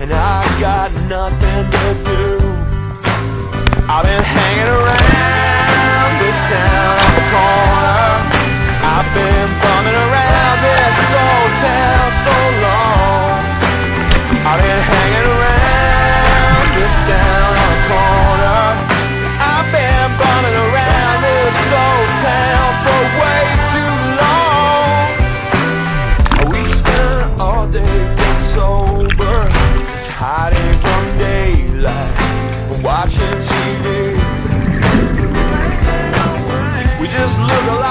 and I got nothing to do. I've been hanging around We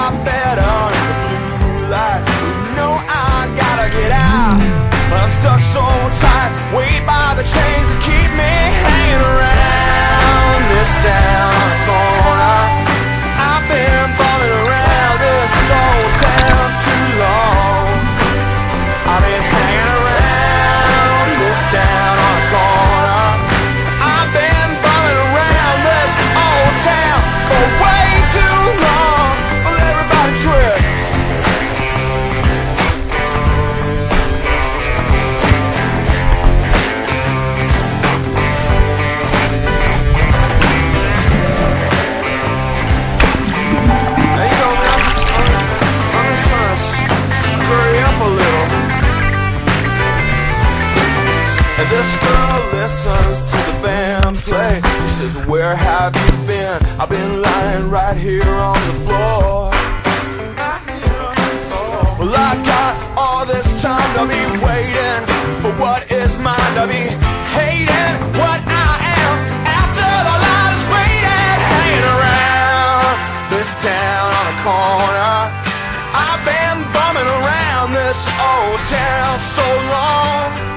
And this girl listens to the band play. She says, Where have you been? I've been lying right here on the floor. Well, I got all this time to be waiting for what is mine to be hating what I am after the light is waiting, hanging around this town on a corner. I've been bumming around this old town so long.